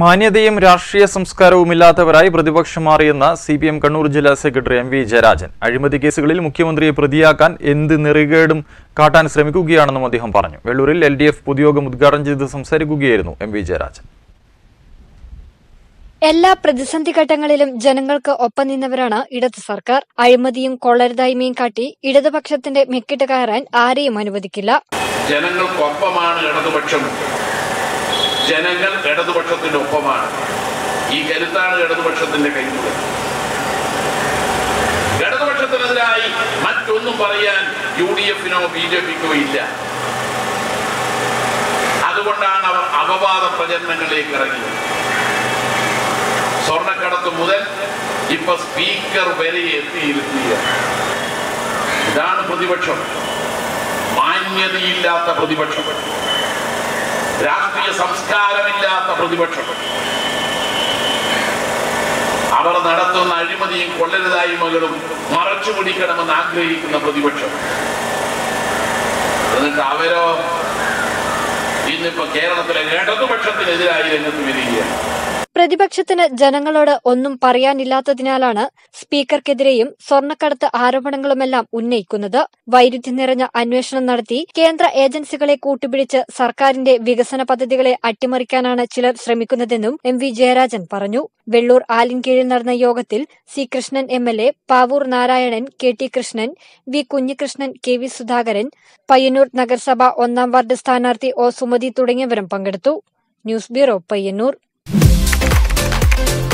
മാന്യതയും രാഷ്ട്രീയ സംസ്കാരവുമില്ലാത്തവരായി പ്രതിപക്ഷം മാറിയെന്ന സി പി എം കണ്ണൂർ ജില്ലാ സെക്രട്ടറി എം വി ജയരാജൻ. അഴിമതി കേസുകളിൽ മുഖ്യമന്ത്രിയെ പ്രതിയാക്കാൻ എന്ത് നെറികേടും കാട്ടാൻ ശ്രമിക്കുകയാണെന്നും അദ്ദേഹം പറഞ്ഞു. വെള്ളൂരിൽ എൽ ഡി എഫ് പൊതുയോഗം ഉദ്ഘാടനം ചെയ്ത് സംസാരിക്കുകയായിരുന്നു എം വി ജയരാജൻ. എല്ലാ പ്രതിസന്ധി ഘട്ടങ്ങളിലും ജനങ്ങൾക്ക് ഒപ്പം നിന്നവരാണ് ഇടത് സർക്കാർ. അഴിമതിയും കൊള്ളരുതായ്മയും കാട്ടി ഇടതുപക്ഷത്തിന്റെ മെക്കിട്ട് കയറാൻ ആരെയും അനുവദിക്കില്ല. ജനങ്ങൾക്കൊപ്പമാണ് ഇടതുപക്ഷം ജനങ്ങൾ ഇടതുപക്ഷത്തിന്റെ ഒപ്പമാണ്. ഈ കരുത്താണ് ഇടതുപക്ഷത്തിന്റെ കൈമുതൽ. ഇടതുപക്ഷത്തിനെതിരായി മറ്റൊന്നും പറയാൻ യു ഡി എഫിനോ ബി ജെ പിക്കോ ഇല്ല. അതുകൊണ്ടാണ് അവർ അപവാദ പ്രചരണങ്ങളിലേക്ക് ഇറങ്ങിയത്. സ്വർണക്കടത്ത് മുതൽ ഇപ്പൊ സ്പീക്കർ വരെ എത്തിയിരുത്തിയ ഇതാണ് പ്രതിപക്ഷം. മാന്യതയില്ലാത്ത പ്രതിപക്ഷം. രാഷ്ട്രീയ സംസ്കാരമില്ലാത്ത പ്രതിപക്ഷം. അവർ നടത്തുന്ന അഴിമതിയും കൊള്ളരുതായ്മകളും മറച്ചു പിടിക്കണമെന്ന് ആഗ്രഹിക്കുന്ന പ്രതിപക്ഷം. എന്നിട്ട് അവരോ ഇന്നിപ്പോ കേരളത്തിലെ ഇടതുപക്ഷത്തിനെതിരായി രംഗത്ത് വരികയാണ്. പ്രതിപക്ഷത്തിന് ജനങ്ങളോട് ഒന്നും പറയാനില്ലാത്തതിനാലാണ് സ്പീക്കർക്കെതിരെയും സ്വർണക്കടത്ത് ആരോപണങ്ങളുമെല്ലാം ഉന്നയിക്കുന്നത്. വൈരുദ്ധ്യം നിറഞ്ഞ അന്വേഷണം നടത്തി കേന്ദ്ര ഏജൻസികളെ കൂട്ടുപിടിച്ച് സർക്കാരിന്റെ വികസന പദ്ധതികളെ അട്ടിമറിക്കാനാണ് ചിലർ ശ്രമിക്കുന്നതെന്നും എം വി ജയരാജൻ പറഞ്ഞു. വെള്ളൂർ ആലിൻകീഴിൽ നടന്ന യോഗത്തിൽ C Krishnan M L A Pavoor Narayanan K T Krishnan V Kunhikrishnan K V Sudhakaran Payyanur നഗരസഭ ഒന്നാം വാർഡ് സ്ഥാനാർത്ഥി ഒ സുമതി തുടങ്ങിയവരും പങ്കെടുത്തു. News bureau Payyanur. Bye.